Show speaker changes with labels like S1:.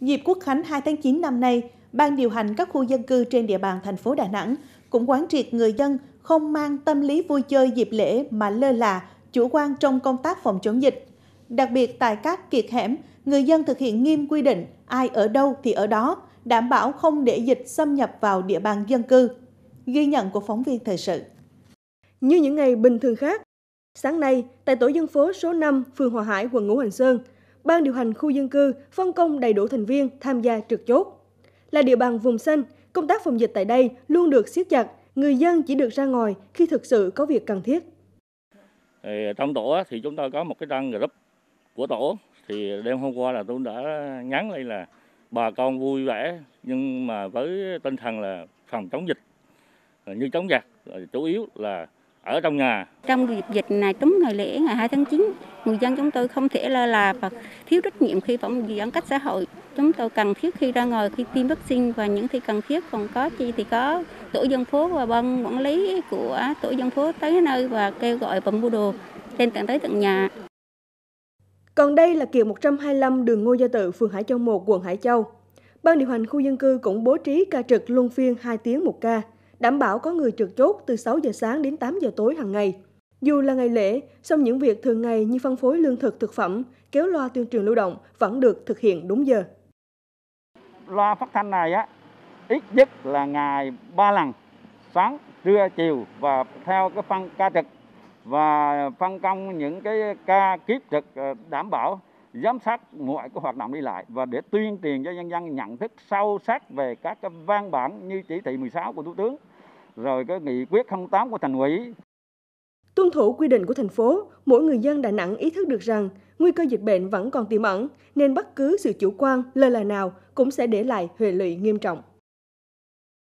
S1: Dịp Quốc khánh 2 tháng 9 năm nay, Ban điều hành các khu dân cư trên địa bàn thành phố Đà Nẵng cũng quán triệt người dân không mang tâm lý vui chơi dịp lễ mà lơ là, chủ quan trong công tác phòng chống dịch. Đặc biệt tại các kiệt hẻm, người dân thực hiện nghiêm quy định ai ở đâu thì ở đó, đảm bảo không để dịch xâm nhập vào địa bàn dân cư. Ghi nhận của phóng viên thời sự.
S2: Như những ngày bình thường khác, sáng nay tại tổ dân phố số 5, phường Hòa Hải, quận Ngũ Hành Sơn, Ban điều hành khu dân cư phân công đầy đủ thành viên tham gia trực chốt. Là địa bàn vùng xanh, công tác phòng dịch tại đây luôn được siết chặt, người dân chỉ được ra ngoài khi thực sự có việc cần thiết.
S3: Trong tổ thì chúng tôi có một cái trang group của tổ thì đêm hôm qua là tôi đã nhắn lên là bà con vui vẻ nhưng mà với tinh thần là phòng chống dịch như chống giặc chủ yếu là ở trong nhà.
S4: Trong dịp dịch này đúng ngày lễ ngày 2 tháng 9, người dân chúng tôi không thể lơ là và thiếu trách nhiệm khi phòng giãn cách xã hội. Chúng tôi cần thiết khi ra ngoài khi tiêm vaccine và những khi cần thiết còn có chi thì có tổ dân phố và ban quản lý của tổ dân phố tới nơi và kêu gọi và mua đồ lên tận tới tận nhà.
S2: Còn đây là kiệt 125 đường Ngô Gia Tự, phường Hải Châu 1, quận Hải Châu. Ban điều hành khu dân cư cũng bố trí ca trực luân phiên 2 tiếng một ca, đảm bảo có người trực chốt từ 6 giờ sáng đến 8 giờ tối hàng ngày. Dù là ngày lễ, song những việc thường ngày như phân phối lương thực thực phẩm, kéo loa tuyên truyền lưu động vẫn được thực hiện đúng giờ.
S5: Loa phát thanh này á, ít nhất là ngày 3 lần, sáng, trưa, chiều và theo cái phân ca trực và phân công những cái ca kiếp trực ờ, đảm bảo giám sát mọi cái hoạt động đi lại và để tuyên truyền cho nhân dân nhận thức sâu sắc về các cái văn bản như chỉ thị 16 của Thủ tướng rồi cái nghị quyết 08 của thành ủy.
S2: Tuân thủ quy định của thành phố, mỗi người dân Đà Nẵng ý thức được rằng nguy cơ dịch bệnh vẫn còn tiềm ẩn, nên bất cứ sự chủ quan, lơ là nào cũng sẽ để lại hệ lụy nghiêm trọng.